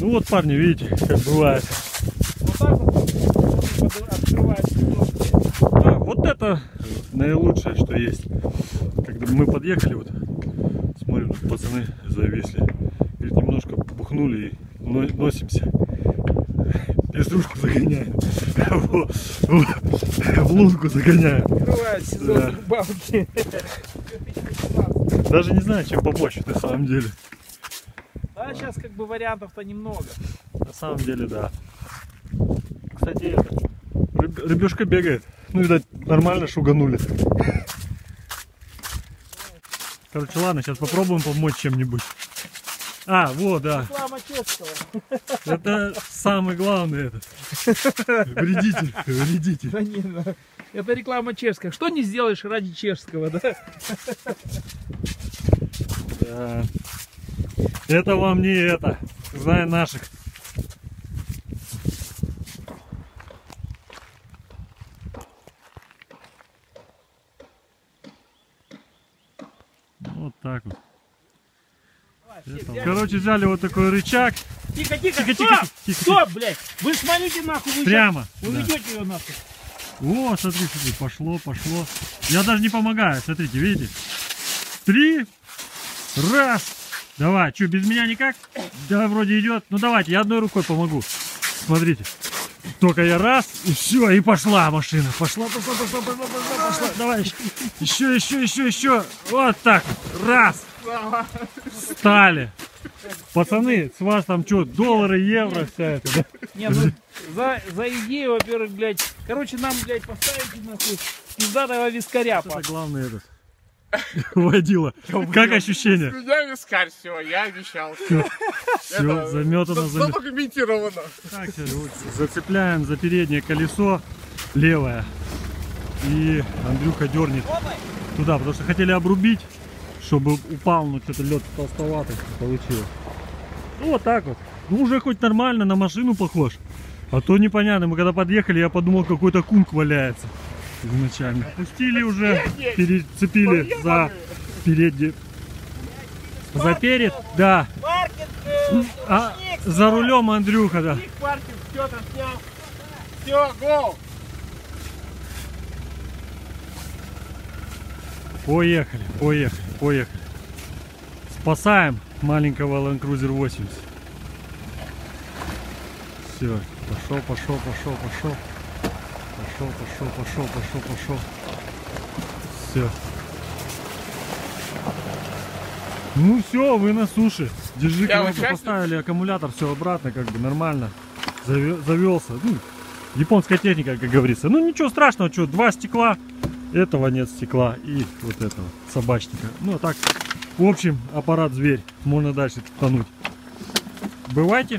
Ну вот, парни, видите, как бывает. Вот так вот. Да, вот это наилучшее, что есть. Когда мы подъехали, вот, смотрим, пацаны зависли. Говорит, немножко бухнули и но- носимся. Пеструшку загоняем. В, лунку загоняем. Открывает сезон рыбалки. Даже не знаю, чем помочь на самом деле. Да, сейчас как бы вариантов-то немного. На самом деле, да. Кстати, это, рыб- рыбешка бегает. Ну, видать, нормально шуганули. Короче, ладно, сейчас попробуем помочь чем-нибудь. А, вот, да. Реклама Чешского. Это самый главный этот. Вредитель, вредитель. Да не, ну, это реклама чешская. Что не сделаешь ради чешского, да? Да. Это вам не это. Знаю наших. Вот так вот. Это-. Короче, взяли вот такой рычаг. Тихо, тихо, Тихо, стоп! тихо, тихо, Стоп, блядь! Вы смотрите нахуй, вы Прямо. щас да. уведете ее нахуй. О, смотри, смотри, пошло, пошло. Я даже не помогаю, смотрите, видите? Три. Раз. Давай, что, без меня никак? Да, вроде идет. Ну давайте, я одной рукой помогу. Смотрите. Только я раз, и все, и пошла машина. Пошла, пошла, пошла, пошла, пошла, пошла. Давай, еще, еще, еще, еще. Вот так. Раз. Стали. Пацаны, с вас там что, доллары, евро, вся это, да? Не, ну за, за идею, во-первых, блядь. Короче, нам, блядь, поставите нахуй пиздатого вискаря, Это главное этот. Водила. Как ощущение? У меня вискарь, все, я обещал. Все, заметано, заметано. Задокументировано. Так, зацепляем за переднее колесо левое. И Андрюха дернет туда, потому что хотели обрубить, чтобы упал, но что-то лед толстоватый получилось. Ну вот так вот. Ну уже хоть нормально, на машину похож. А то непонятно, мы когда подъехали, я подумал, какой-то кунг валяется изначально. Пустили уже, перецепили за передний. За перед, да. Паркинг, А за рулем Андрюха, да. все там снял. Все, го! Поехали, поехали, поехали. Спасаем маленького Land Cruiser 80. Все, пошел, пошел, пошел, пошел. Пошел, пошел, пошел, пошел, пошел. Все. Ну все, вы на суше. Держи, Я короче, поставили аккумулятор, все обратно, как бы нормально. Заве- завелся. Ну, японская техника, как говорится. Ну ничего страшного, что, два стекла, этого нет стекла и вот этого собачника. Ну а так, в общем, аппарат зверь. Можно дальше тонуть. Бывайте.